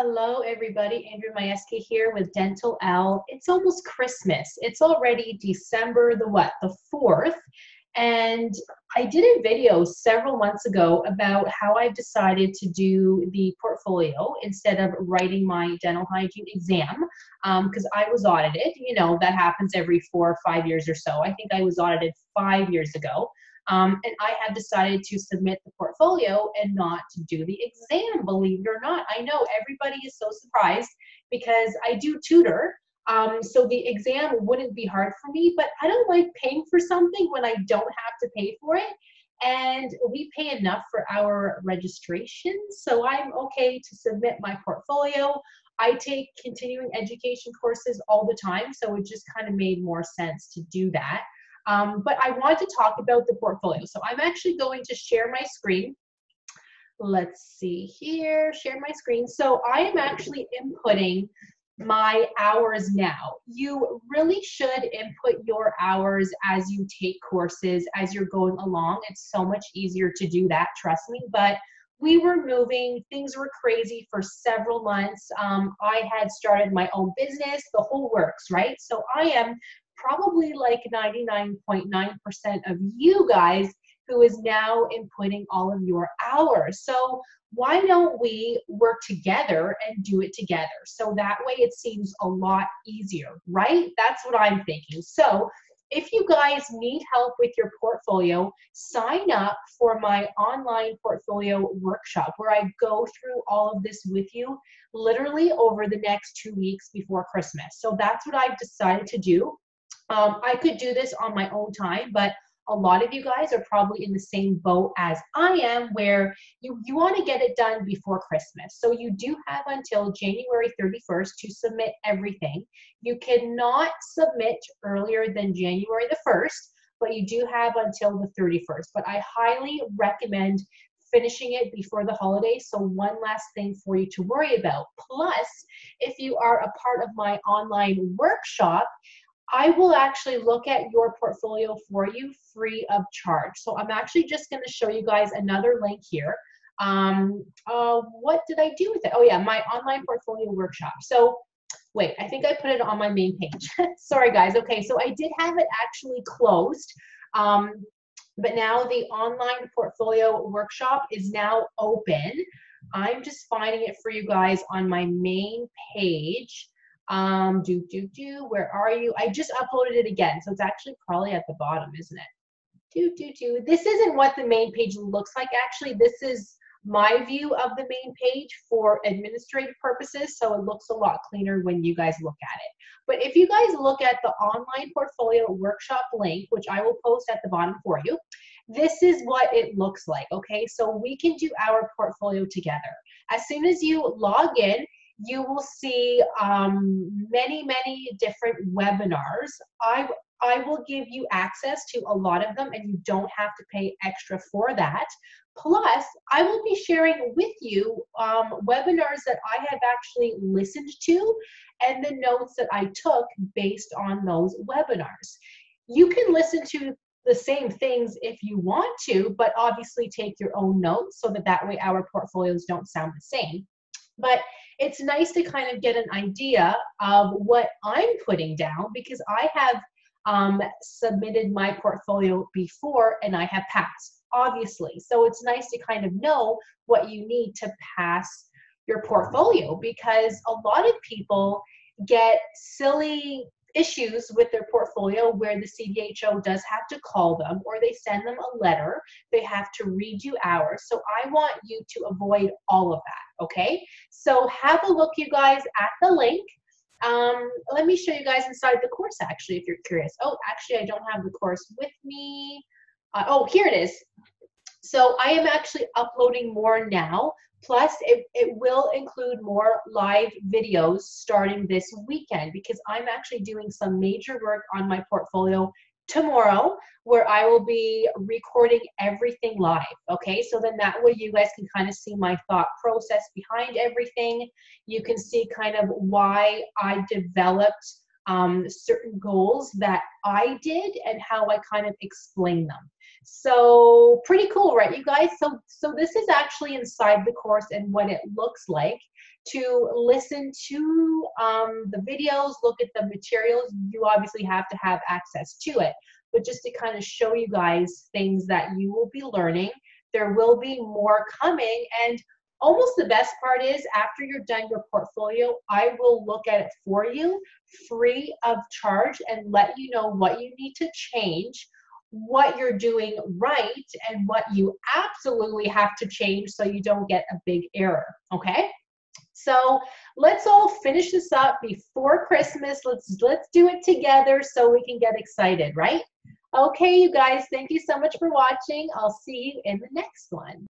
Hello, everybody. Andrea Majewski here with Dentalelle. It's almost Christmas. It's already December the what? The 4th. And I did a video several months ago about how I've decided to do the portfolio instead of writing my dental hygiene exam because um, I was audited. You know, that happens every four or five years or so. I think I was audited five years ago. Um, and I have decided to submit the portfolio and not to do the exam, believe it or not. I know everybody is so surprised because I do tutor. Um, so the exam wouldn't be hard for me, but I don't like paying for something when I don't have to pay for it. And we pay enough for our registration. So I'm okay to submit my portfolio. I take continuing education courses all the time. So it just kind of made more sense to do that. Um, but I want to talk about the portfolio. So I'm actually going to share my screen. Let's see here, share my screen. So I am actually inputting my hours now. You really should input your hours as you take courses, as you're going along. It's so much easier to do that, trust me. But we were moving, things were crazy for several months. Um, I had started my own business, the whole works, right? So I am probably like 99.9% of you guys who is now inputting all of your hours. So why don't we work together and do it together? So that way it seems a lot easier, right? That's what I'm thinking. So if you guys need help with your portfolio, sign up for my online portfolio workshop where I go through all of this with you literally over the next two weeks before Christmas. So that's what I've decided to do. Um, I could do this on my own time, but a lot of you guys are probably in the same boat as I am, where you, you want to get it done before Christmas. So you do have until January 31st to submit everything. You cannot submit earlier than January the 1st, but you do have until the 31st. But I highly recommend finishing it before the holidays. So one last thing for you to worry about. Plus, if you are a part of my online workshop, I will actually look at your portfolio for you free of charge. So I'm actually just going to show you guys another link here. Um, uh, what did I do with it? Oh yeah, my online portfolio workshop. So wait, I think I put it on my main page. Sorry guys. Okay, so I did have it actually closed. Um, but now the online portfolio workshop is now open. I'm just finding it for you guys on my main page. Um, do, do, do, where are you? I just uploaded it again, so it's actually probably at the bottom, isn't it? Do, do, do. This isn't what the main page looks like. Actually, this is my view of the main page for administrative purposes, so it looks a lot cleaner when you guys look at it. But if you guys look at the online portfolio workshop link, which I will post at the bottom for you, this is what it looks like, okay? So we can do our portfolio together. As soon as you log in, you will see um, many, many different webinars. I, I will give you access to a lot of them and you don't have to pay extra for that. Plus, I will be sharing with you um, webinars that I have actually listened to and the notes that I took based on those webinars. You can listen to the same things if you want to, but obviously take your own notes so that that way our portfolios don't sound the same. But it's nice to kind of get an idea of what I'm putting down because I have um, submitted my portfolio before and I have passed, obviously. So it's nice to kind of know what you need to pass your portfolio because a lot of people get silly issues with their portfolio where the CDHO does have to call them or they send them a letter. They have to read you hours. So I want you to avoid all of that, okay? So have a look, you guys, at the link. Um, let me show you guys inside the course, actually, if you're curious. Oh, actually, I don't have the course with me. Uh, oh, here it is. So I am actually uploading more now. Plus, it, it will include more live videos starting this weekend because I'm actually doing some major work on my portfolio tomorrow where I will be recording everything live. Okay, so then that way you guys can kind of see my thought process behind everything. You can see kind of why I developed um, certain goals that I did and how I kind of explain them. So pretty cool, right, you guys? So so this is actually inside the course and what it looks like to listen to um, the videos, look at the materials. You obviously have to have access to it, but just to kind of show you guys things that you will be learning. There will be more coming, and almost the best part is after you're done your portfolio, I will look at it for you free of charge and let you know what you need to change, what you're doing right, and what you absolutely have to change so you don't get a big error. Okay? So let's all finish this up before Christmas. Let's let's do it together so we can get excited, right? Okay, you guys, thank you so much for watching. I'll see you in the next one.